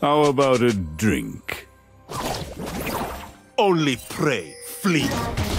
How about a drink? Only pray, flee.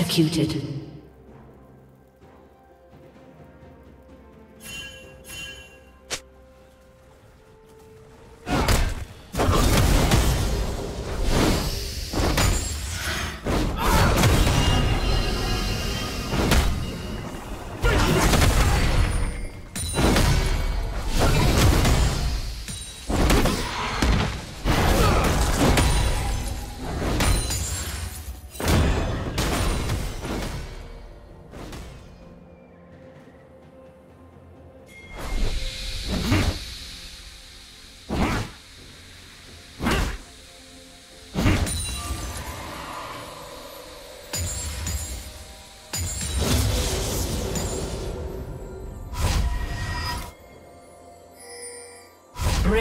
Executed.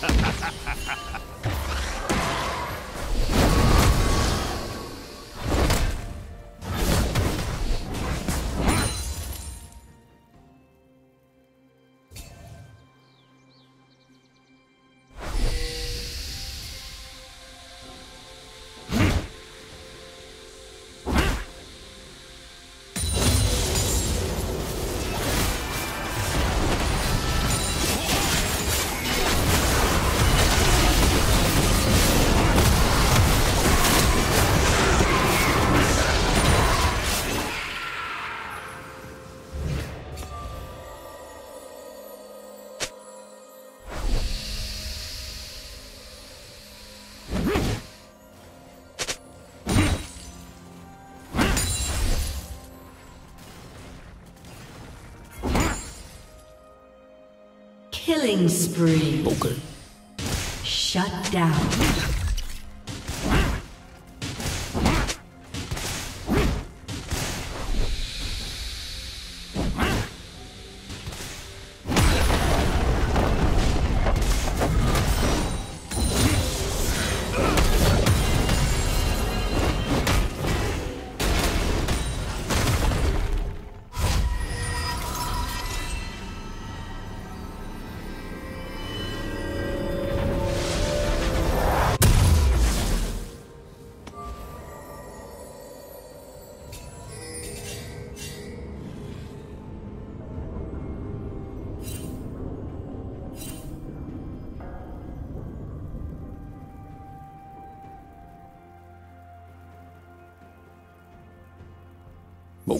ha ha ha Killing spree. Okay. Shut down.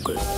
Okay.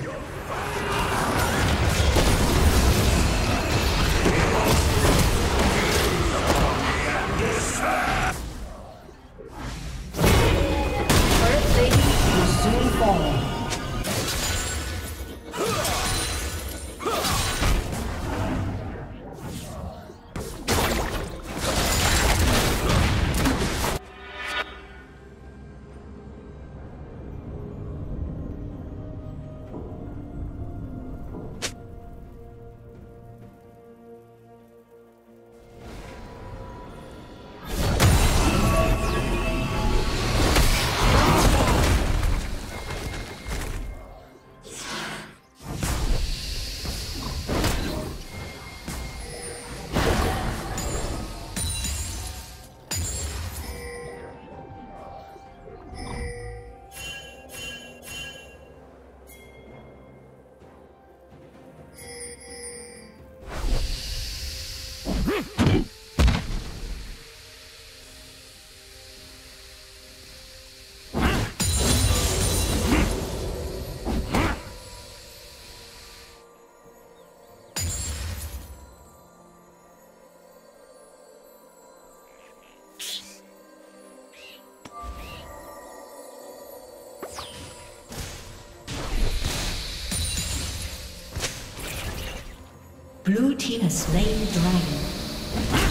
Blue team has slain dragon.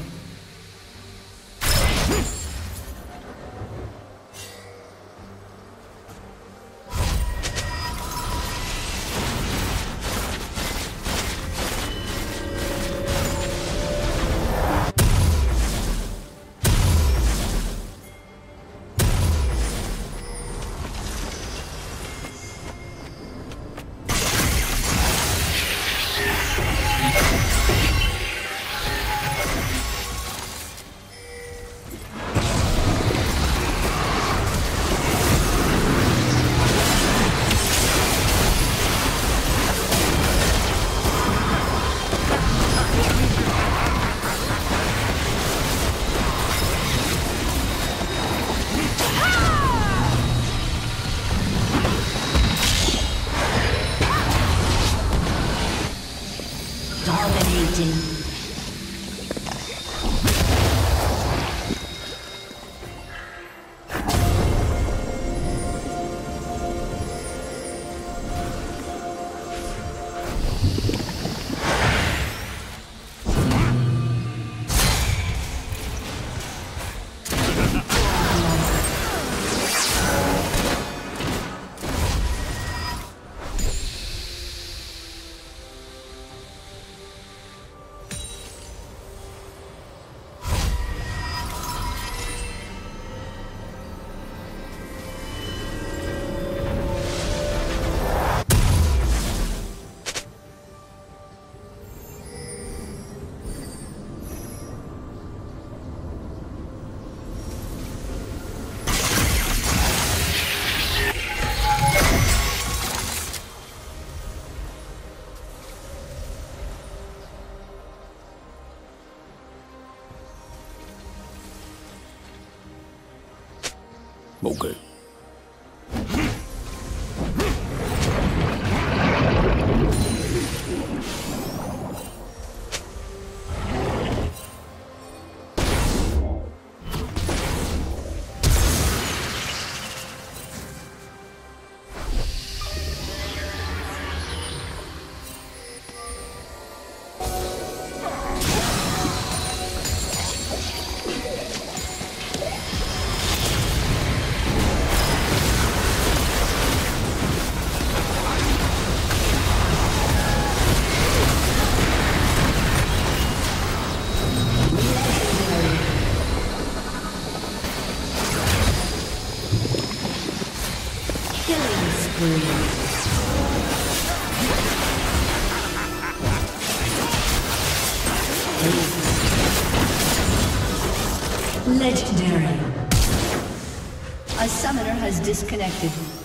Dominating. Okay. Legendary. A summoner has disconnected.